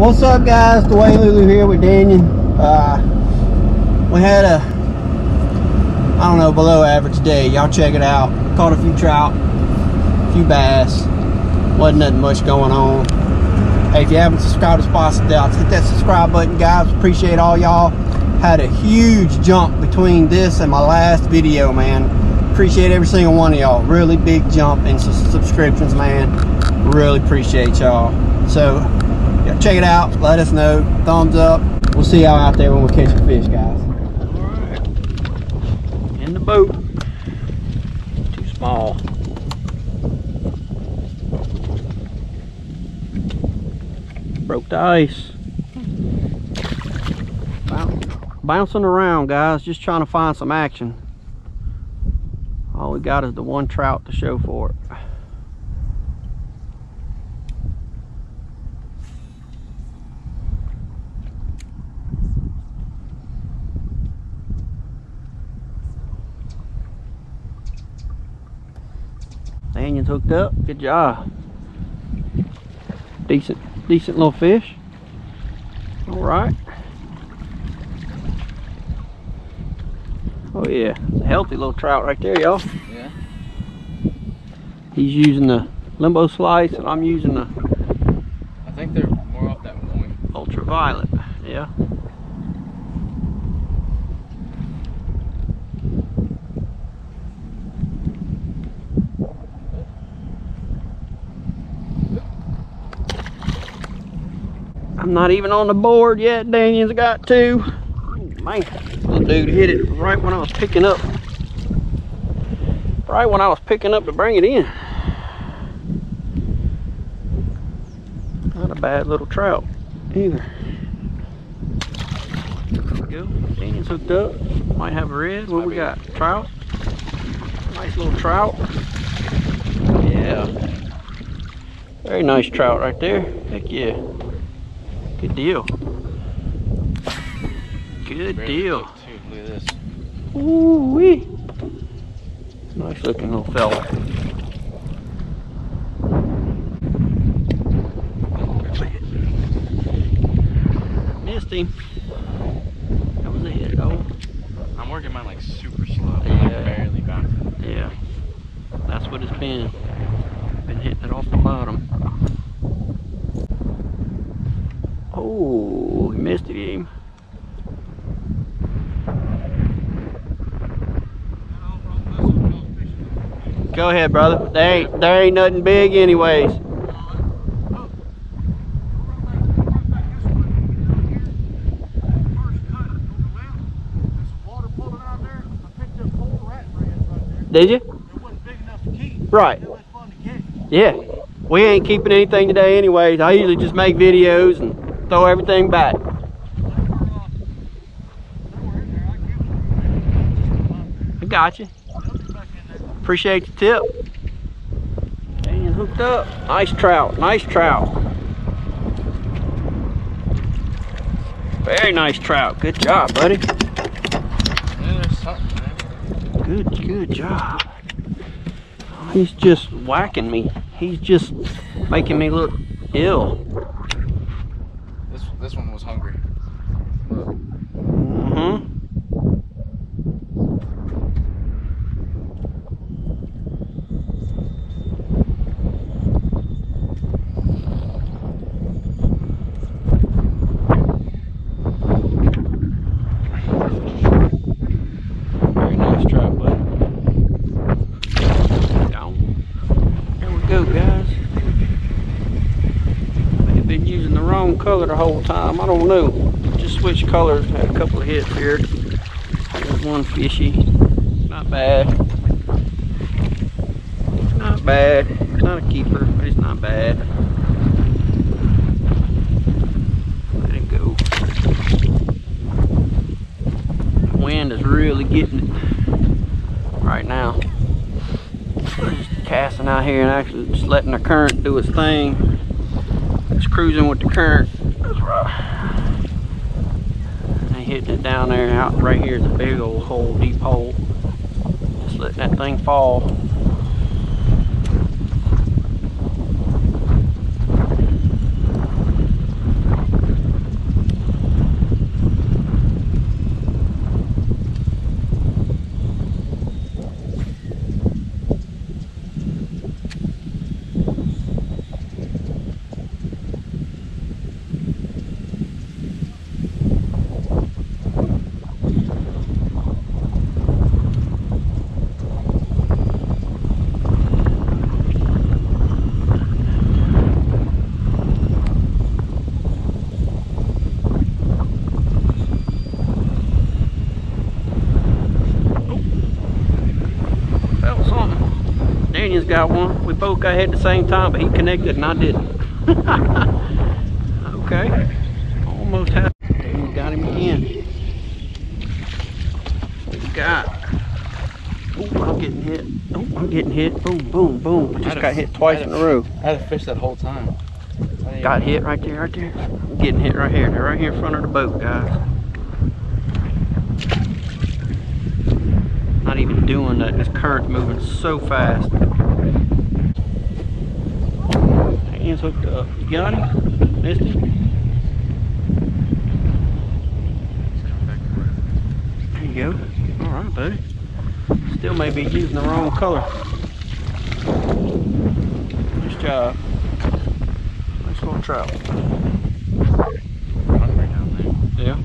What's up guys? Dwayne Lulu here with Daniel. Uh, we had a, I don't know, below average day. Y'all check it out. Caught a few trout, a few bass. Wasn't nothing much going on. Hey, if you haven't subscribed to Spots Dots, hit that subscribe button, guys. Appreciate all y'all. Had a huge jump between this and my last video, man. Appreciate every single one of y'all. Really big jump in subscriptions, man. Really appreciate y'all. So, check it out. Let us know. Thumbs up. We'll see y'all out there when we catch a fish, guys. In the boat. Too small. Broke the ice. Bouncing around, guys. Just trying to find some action. All we got is the one trout to show for it. Daniel's hooked up. Good job. Decent, decent little fish. All right. Oh yeah, it's a healthy little trout right there, y'all. Yeah. He's using the limbo slice and I'm using the I think they're more off that point. Ultraviolet, yeah. I'm not even on the board yet. Daniel's got two. Man, little dude hit it right when I was picking up. Right when I was picking up to bring it in. Not a bad little trout either. There we go. Daniel's hooked up. Might have a red. What we got? Trout? Nice little trout. Yeah. Very nice trout right there. Heck yeah. Good deal. Good deal. Look at this. Ooh wee. Nice looking little fella. Missed him. That was a hit though. I'm working mine like super slow. Yeah. Like barely bouncing. Yeah. That's what it's. Been hitting it off the bottom. Oh, he missed it him. Go ahead, brother. There ain't there ain't nothing big anyways. Did you? Right. Yeah. We ain't keeping anything today anyways. I usually just make videos and throw everything back. I got you. Appreciate the tip. Daniel hooked up. Nice trout. Nice trout. Very nice trout. Good job, buddy. Yeah, there's something, man. Good, good job. He's just whacking me. He's just making me look ill. This this one was hungry. Mm-hmm. Very nice trout, bud. Down. There we go, guys. May have been using the wrong color the whole time. I don't know. Just switched colors. Had a couple of hits here. There's one fishy. Not bad. Not bad. Not a keeper, but it's not bad. Let it go. The wind is really getting it right now. Just casting out here and actually just letting the current do its thing. Just cruising with the current. That's right. And hitting it down there. Out right here is a big old hole, deep hole. Just letting that thing fall. Got one. We both got hit at the same time, but he connected and I didn't. okay. Almost had him. Got him again. What we got? Oh, I'm getting hit. Oh, I'm getting hit. Boom, boom, boom. I just I'd got hit twice in a row. I had to fish that whole time. Got hit right there, right there. I'm getting hit right here. They're right here in front of the boat, guys. Not even doing that. This current's moving so fast. Hands hooked up. You got him? Missed him? He's coming back. There you go. All right, buddy. Still may be using the wrong color. Nice job. Nice little trout. Hungry down there. Yeah.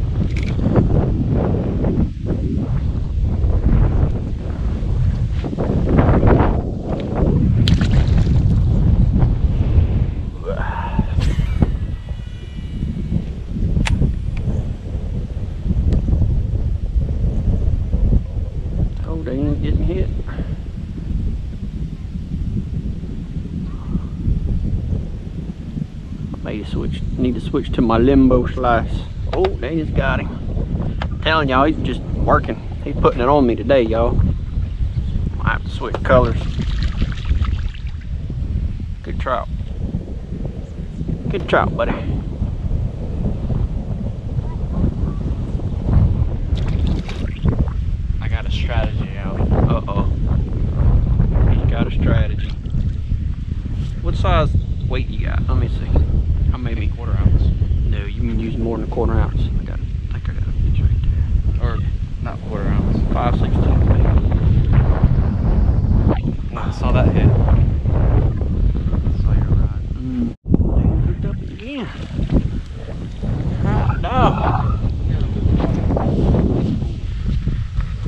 Oh, they ain't getting hit. May switch. Need to switch to my limbo slice. Oh, they just got him. telling y'all, he's just working. He's putting it on me today, y'all. I have to switch colors. Good trout. Good trout, buddy. I got a strategy out. Uh oh. He's got a strategy. What size weight you got? Let me see. Many? Quarter ounce. No, you can use more than a quarter ounce. I got. I think I got a piece right there. Or not quarter ounce. Five sixteen. I saw that hit. Saw your rod. Mm. Damn, hooked up again. Hot dog.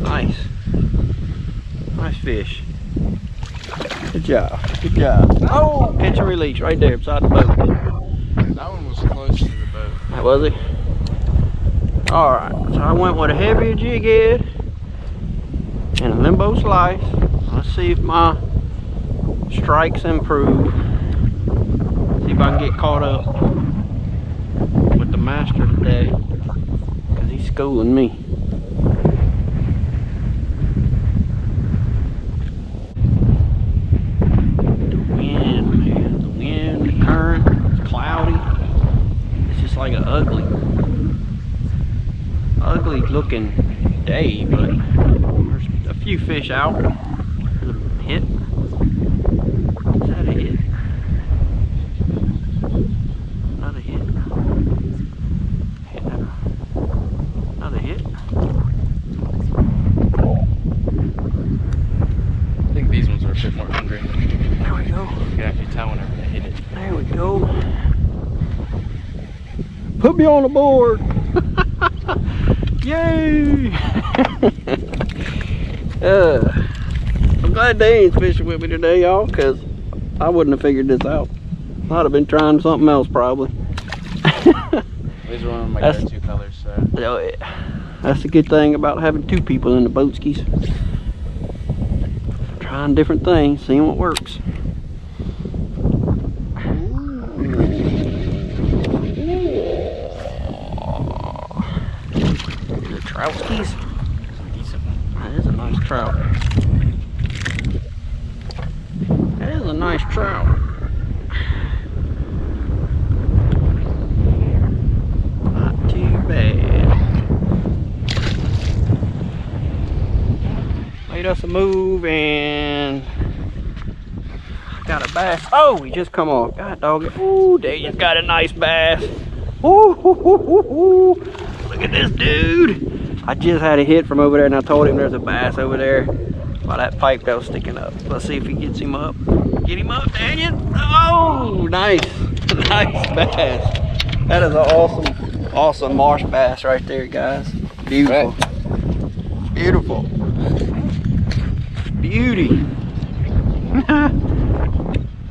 Nice. Nice fish. Good job. Good job. Oh, catch and release right there beside the boat. That one was close to the boat. That was he? Alright, so I went with a heavier jig head and a limbo slice. Let's see if my strikes improve. See if I can get caught up with the master today. Because he's schooling me. The wind, man. The wind, the current, it's cloudy. It's just like an ugly, ugly looking day, but there's a few fish out. There's a hit. Is that a hit? Another hit. Hit. Another hit. I think these ones are a bit more hungry. There we go. You can actually tell whenever they hit it. There we go. Put me on the board. Yay! uh, I'm glad Dane's fishing with me today, y'all, because I wouldn't have figured this out. I'd have been trying something else probably. These are one of my That's- go-to colors, so. Yeah, That's the good thing about having two people in the boat skis. Trying different things, seeing what works. Is trout skis? That is a nice trout. That is a nice trout. Not too bad. Made us a move and got a bass. Oh, he just come off. God dog it. Ooh, they just got a nice bass. Ooh, hoo, hoo, hoo, hoo. look at this dude. I just had a hit from over there and I told him there's a bass over there by that pipe that was sticking up. Let's see if he gets him up. Get him up, Daniel. Oh, nice. Nice bass. That is an awesome, awesome marsh bass right there, guys. Beautiful. Beautiful. Beauty.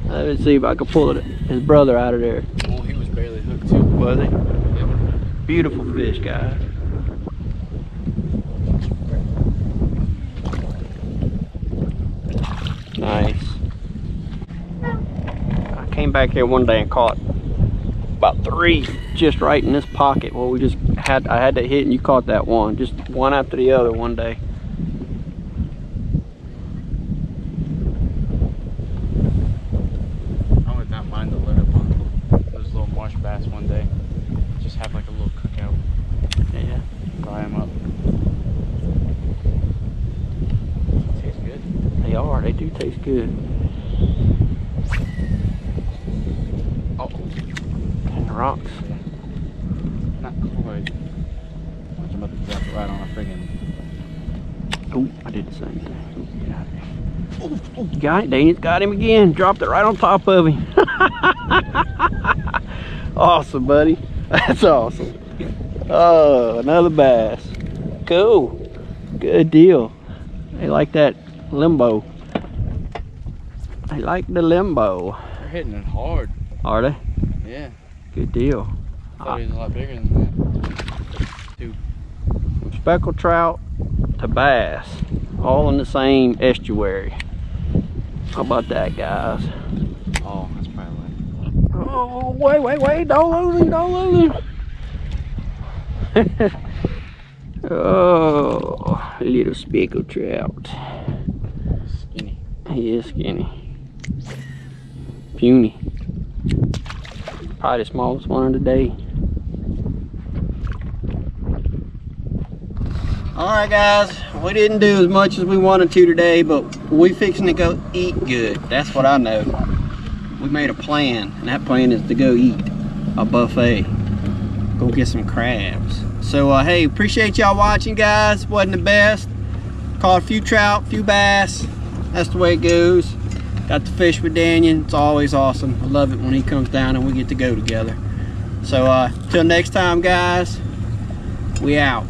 Let's see if I can pull it, his brother out of there. Well, he was barely hooked too. Was he? Yep. Beautiful fish, guys. nice. I came back here one day and caught about three just right in this pocket. Well, we just had, I had to hit and you caught that one. Just one after the other one day. Rocks. not quite. I'm about to drop it right on a friggin' Oh, I did the same thing. Ooh, get out of there. Got it. Daniel's got him again. Dropped it right on top of him. awesome, buddy. That's awesome. Oh, another bass. Cool. Good deal. They like that limbo. They like the limbo. They're hitting it hard. Are they? Yeah. Good deal. Thought he was a lot bigger than that. Speckled trout to bass, all in the same estuary. How about that, guys? Oh, that's probably like. Oh, wait, wait, wait, don't lose him, don't lose him. oh, little speckled trout. Skinny. He is skinny. Puny. Probably the smallest one of the day. All right, guys. We didn't do as much as we wanted to today, but we fixing to go eat good. That's what I know. We made a plan, and that plan is to go eat a buffet. Go get some crabs. So, uh, hey, appreciate y'all watching, guys. Wasn't the best. Caught a few trout, few bass. That's the way it goes. Got to fish with Daniel. It's always awesome. I love it when he comes down and we get to go together. So, uh, till next time, guys, we out.